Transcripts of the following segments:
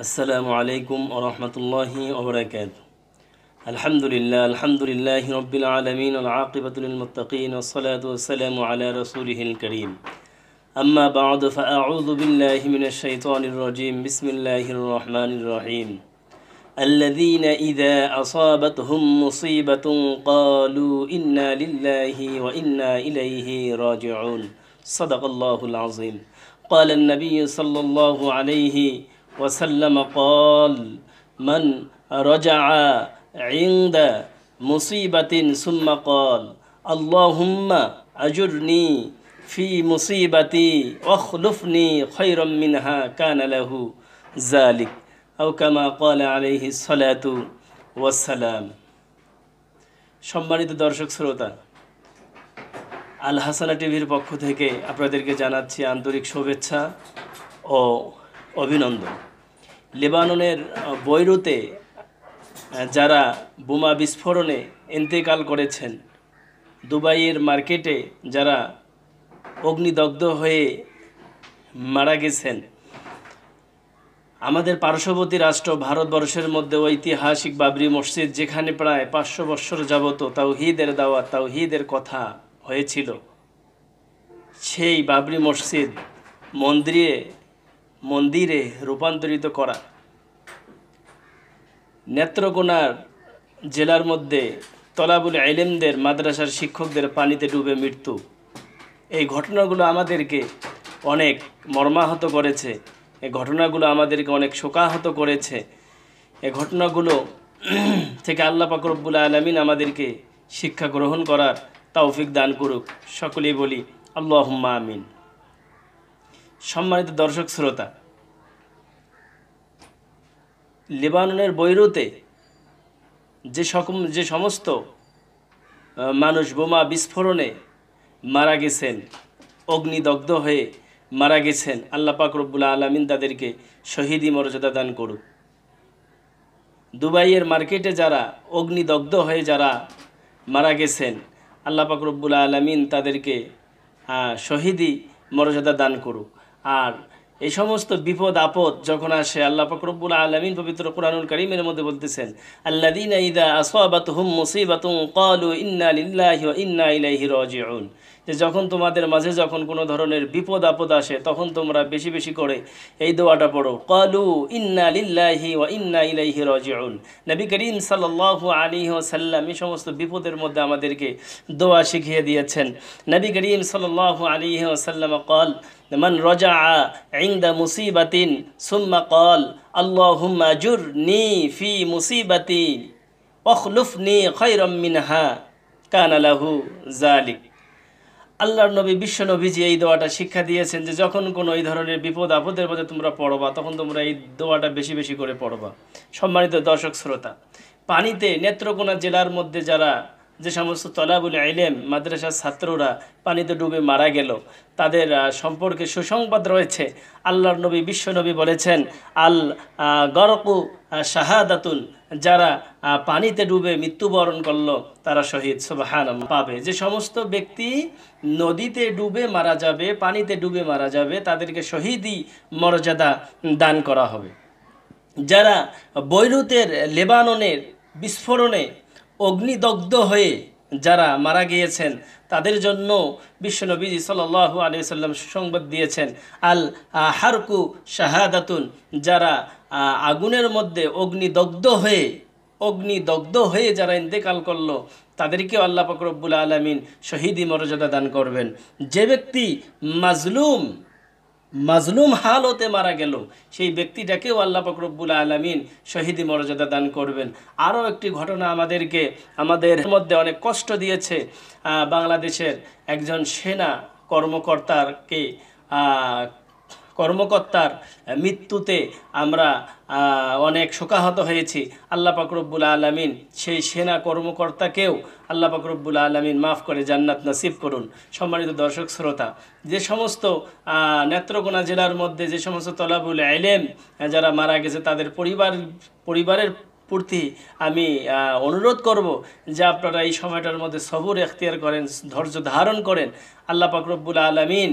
السلام عليكم ورحمة الله وبركاته. الحمد لله الحمد لله رب العالمين والعاقبة للمتقين والصلاة والسلام على رسوله الكريم. أما بعد فأعوذ بالله من الشيطان الرجيم. بسم الله الرحمن الرحيم. الذين إذا أصابتهم مصيبة قالوا إنا لله وإنا إليه راجعون. صدق الله العظيم. قال النبي صلى الله عليه وسلم قال من رجع عند مصيبة ثم قال اللهم أجرني في مصيبتي واخلفني خيرا منها كان له ذلك أو كما قال عليه الصلاة والسلام সম্মানিত দর্শক শ্রোতা আল হাসানা টিভির পক্ষ থেকে আপনাদেরকে জানাচ্ছি আন্তরিক শুভেচ্ছা ও অভিনন্দন। লেবাননের বৈরুতে যারা বোমা বিস্ফোরণে ইন্তেকাল করেছেন, দুবাইয়ের মার্কেটে যারা অগ্নিদগ্ধ হয়ে মারা গেছেন, আমাদের পার্শ্ববর্তী রাষ্ট্র ভারতবর্ষের মধ্যে ঐতিহাসিক বাবরি মসজিদ যেখানে প্রায় পাঁচশো বৎসর যাবত তাওহিদের দাওয়াত, তাওহিদের কথা হয়েছিল, সেই বাবরি মসজিদ মন্দিরে মন্দিরে রূপান্তরিত করা। নেত্রকোনার জেলার মধ্যে তলাবুল আইলেমদের মাদ্রাসার শিক্ষকদের পানিতে ডুবে মৃত্যু। এই ঘটনাগুলো আমাদেরকে অনেক মর্মাহত করেছে। এই ঘটনাগুলো আমাদেরকে অনেক শোকাহত করেছে। এই ঘটনাগুলো থেকে আল্লাহ পাকরব্বুল আলমিন আমাদেরকে শিক্ষা গ্রহণ করার তৌফিক দান করুক। সকলেই বলি আল্লাহ আমিন। সম্মানিত দর্শক শ্রোতা, লেবাননের বৈরুতে যে সকম, যে সমস্ত মানুষ বোমা বিস্ফোরণে মারা গেছেন, অগ্নিদগ্ধ হয়ে মারা গেছেন, আল্লাহ রব্বুল আলমিন তাদেরকে শহীদি মর্যাদা দান করুক দুবাইয়ের মার্কেটে যারা অগ্নিদগ্ধ হয়ে যারা মারা গেছেন, আল্লাহ রব্বুল আলমিন তাদেরকে শহীদি মর্যাদা দান করুক। আর এই সমস্ত বিপদ, আপদ যখন আসে, আল্লাহ পাক রব্বুল আলমিন পবিত্র কোরআনুল করিমের মধ্যে বলতেছেন আল্লাদিনা ইদা ইন্না যে যখন তোমাদের মাঝে যখন কোনো ধরনের বিপদ, আপদ আসে, তখন তোমরা বেশি বেশি করে এই দোয়াটা পড়ো কালু ইন্না লিল্লাহি ওয়া ইন্না ইলাইহি রাজিউন। নবী করিম সাল্লাল্লাহু আলাইহি ওয়াসাল্লাম এই সমস্ত বিপদের মধ্যে আমাদেরকে দোয়া শিখিয়ে দিয়েছেন। নবী করিম সাল্লাল্লাহু আলাইহি ওয়াসাল্লাম من রজা عند মুসিবাতিন ثم কল اللهم جرني নি ফি মুসিবাতি অখলুফ নি كان মিনহা ذلك আল্লাহর নবী, বিশ্ব নবীজি এই দোয়াটা শিক্ষা দিয়েছেন যে যখন কোনো এই ধরনের বিপদ আপদের মধ্যে তোমরা পড়বা, তখন তোমরা এই দোয়াটা বেশি বেশি করে পড়বা। সম্মানিত দর্শক, শ্রোতা, পানিতে নেত্রকোনা জেলার মধ্যে যারা যে সমস্ত তলাবুল আইলেম মাদ্রাসার ছাত্ররা পানিতে ডুবে মারা গেল, তাদের সম্পর্কে সুসংবাদ রয়েছে। আল্লাহর নবী বিশ্বনবী বলেছেন, আল গরকু শাহাদাতুন, যারা পানিতে ডুবে মৃত্যুবরণ করল, তারা শহীদ সুবাহান পাবে। যে সমস্ত ব্যক্তি নদীতে ডুবে মারা যাবে, পানিতে ডুবে মারা যাবে, তাদেরকে শহীদই মর্যাদা দান করা হবে। যারা বৈরুতের, লেবাননের বিস্ফোরণে অগ্নিদগ্ধ হয়ে যারা মারা গিয়েছেন, তাদের জন্য বিশ্বনবীজি সাল্লাল্লাহু আলাইহি সাল্লাম সুসংবাদ দিয়েছেন, আল হারকু শাহাদাতুন, যারা আগুনের মধ্যে অগ্নিদগ্ধ হয়ে অগ্নিদগ্ধ হয়ে যারা ইন্তেকাল করল, তাদেরকেও আল্লাহ ফকরব্বুল আলমিন শহীদি মর্যাদা দান করবেন। যে ব্যক্তি মাজলুম মাজলুম হালতে মারা গেল। সেই ব্যক্তিটাকেও আল্লাহ ফকরব্বুল আলমিন শহীদি মর্যাদা দান করবেন। আরও একটি ঘটনা আমাদেরকে, আমাদের মধ্যে অনেক কষ্ট দিয়েছে বাংলাদেশের একজন সেনা কর্মকর্তারকে কর্মকর্তার মৃত্যুতে আমরা অনেক শোকাহত হয়েছি। আল্লাহ পাকরব্বুল আলমিন সেই সেনা কর্মকর্তাকেও আল্লাহ পাকরব্বুল আলমিন মাফ করে জান্নাত নাসিব করুন। সম্মানিত দর্শক, শ্রোতা, যে সমস্ত নেত্রকোনা জেলার মধ্যে যে সমস্ত তলাবুল আইলেম যারা মারা গেছে, তাদের পরিবার, পরিবারের প্রতি আমি অনুরোধ করব যে আপনারা এই সময়টার মধ্যে সবুর এখতিয়ার করেন, ধৈর্য ধারণ করেন। আল্লাহ পাকরব্বুল আলমিন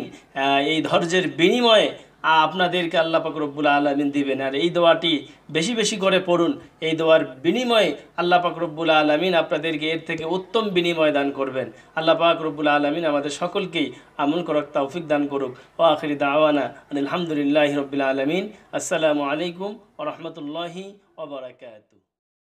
এই ধৈর্যের বিনিময়ে আপনাদেরকে আল্লাহ পাক রব্বুল আলমিন দিবেন। আর এই দোয়াটি বেশি বেশি করে পড়ুন। এই দোয়ার বিনিময়ে আল্লাহ পাক রব্বুল আলমিন আপনাদেরকে এর থেকে উত্তম বিনিময় দান করবেন। আল্লাহ পাক রব্বুল আলমিন আমাদের সকলকেই আমল করক তৌফিক দান করুক। ও আখরি দাওয়ানা আলহামদুলিল্লাহ রবিল আলমিন। আসসালামু আলাইকুম ও রহমতুল্লাহি ওবরাকাতু